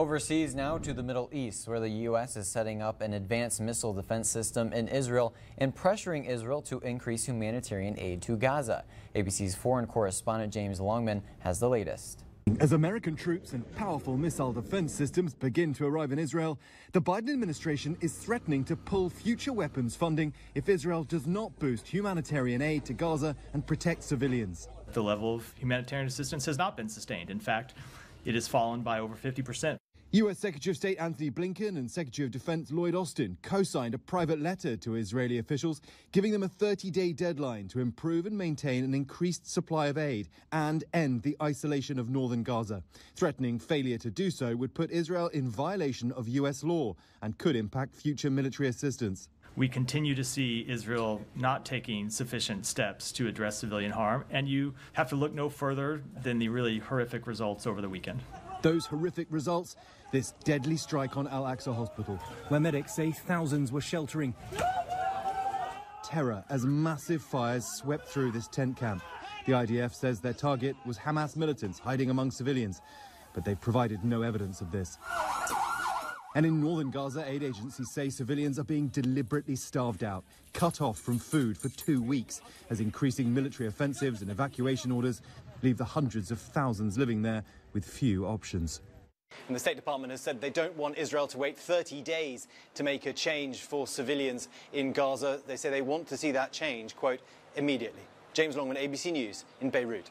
Overseas now to the Middle East, where the U.S. is setting up an advanced missile defense system in Israel and pressuring Israel to increase humanitarian aid to Gaza. ABC's foreign correspondent James Longman has the latest. As American troops and powerful missile defense systems begin to arrive in Israel, the Biden administration is threatening to pull future weapons funding if Israel does not boost humanitarian aid to Gaza and protect civilians. The level of humanitarian assistance has not been sustained. In fact, it has fallen by over 50 percent. U.S. Secretary of State Antony Blinken and Secretary of Defense Lloyd Austin co signed a private letter to Israeli officials giving them a 30 day deadline to improve and maintain an increased supply of aid and end the isolation of northern Gaza. Threatening failure to do so would put Israel in violation of U.S. law and could impact future military assistance. We continue to see Israel not taking sufficient steps to address civilian harm, and you have to look no further than the really horrific results over the weekend. Those horrific results, this deadly strike on Al Aqsa Hospital, where medics say thousands were sheltering. Terror as massive fires swept through this tent camp. The IDF says their target was Hamas militants hiding among civilians, but they've provided no evidence of this. And in northern Gaza, aid agencies say civilians are being deliberately starved out, cut off from food for two weeks, as increasing military offensives and evacuation orders leave the hundreds of thousands living there with few options. And the State Department has said they don't want Israel to wait 30 days to make a change for civilians in Gaza. They say they want to see that change, quote, immediately. James Longman, ABC News in Beirut.